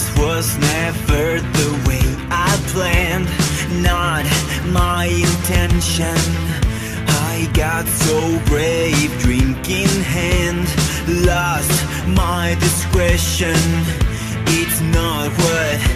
This was never the way I planned, not my intention. I got so brave, drink in hand, lost my discretion. It's not what